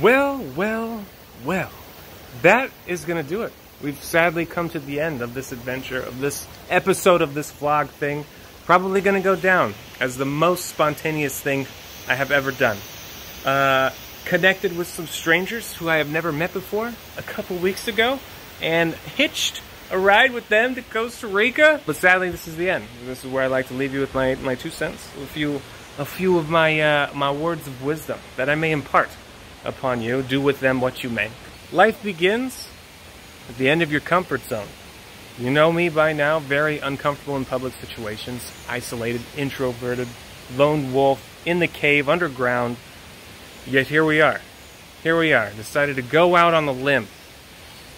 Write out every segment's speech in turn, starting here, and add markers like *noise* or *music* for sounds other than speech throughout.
Well, well, well. That is going to do it. We've sadly come to the end of this adventure, of this episode of this vlog thing. Probably going to go down as the most spontaneous thing I have ever done. Uh, connected with some strangers who I have never met before a couple weeks ago and hitched a ride with them to Costa Rica. But sadly, this is the end. This is where I like to leave you with my, my two cents, a few a few of my uh, my words of wisdom that I may impart upon you. Do with them what you may. Life begins at the end of your comfort zone. You know me by now, very uncomfortable in public situations, isolated, introverted, lone wolf, in the cave, underground. Yet here we are. Here we are, decided to go out on the limb.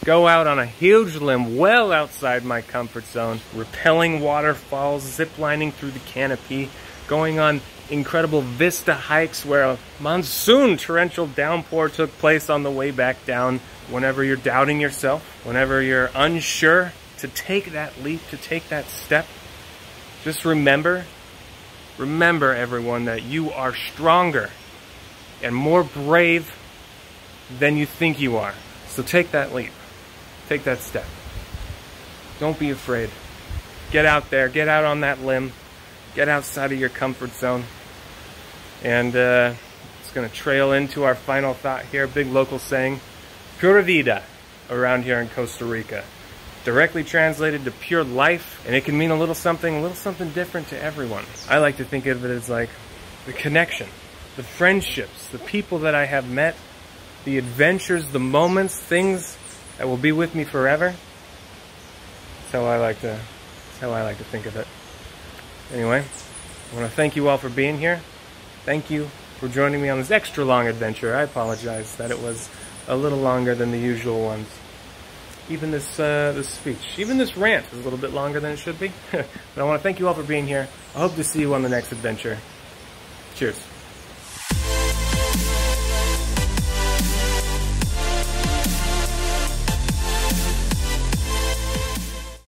Go out on a huge limb well outside my comfort zone, repelling waterfalls, ziplining through the canopy, going on incredible vista hikes where a monsoon torrential downpour took place on the way back down. Whenever you're doubting yourself, whenever you're unsure to take that leap, to take that step, just remember, remember everyone that you are stronger and more brave than you think you are. So take that leap. Take that step. Don't be afraid. Get out there, get out on that limb, get outside of your comfort zone. And uh, it's going to trail into our final thought here, big local saying, pura vida, around here in Costa Rica. Directly translated to pure life, and it can mean a little something, a little something different to everyone. I like to think of it as like the connection, the friendships, the people that I have met, the adventures, the moments, things that will be with me forever. That's how I like to, that's how I like to think of it. Anyway, I want to thank you all for being here. Thank you for joining me on this extra long adventure. I apologize that it was a little longer than the usual ones. Even this uh, this speech, even this rant is a little bit longer than it should be. *laughs* but I want to thank you all for being here. I hope to see you on the next adventure. Cheers.